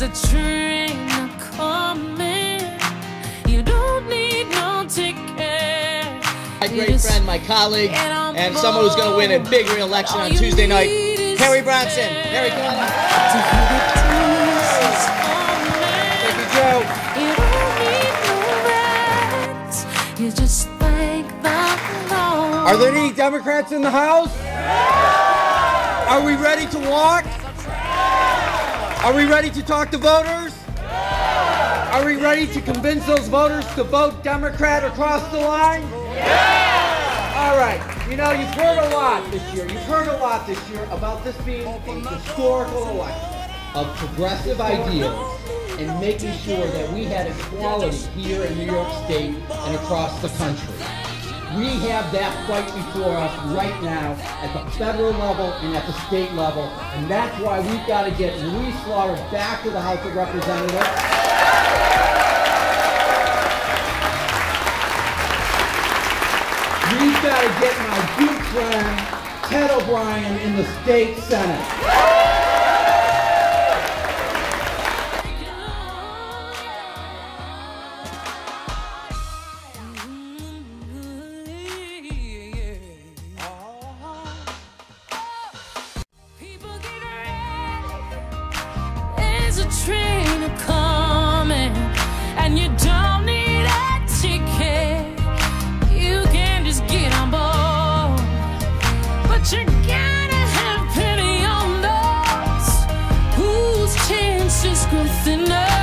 There's a train coming. You don't need no ticket. My great friend, my colleague, and someone who's going to win a big re-election on Tuesday night, Harry Bronson. Harry, come on. Thank you, Joe. You don't need no rights. You just thank the Lord. Are there any Democrats in the House? Are we ready to walk? Are we ready to talk to voters? Are we ready to convince those voters to vote Democrat across the line? All right. You know, you've heard a lot this year. You've heard a lot this year about this being a historical election of progressive ideals and making sure that we had equality here in New York State and across the country. We have that fight before us right now at the federal level and at the state level, and that's why we've got to get Louise Slaughter back to the House of Representatives. We've got to get my good friend Ted O'Brien in the state senate. And you don't need a ticket. You can just get on board, but you gotta have whose chances grow thinner.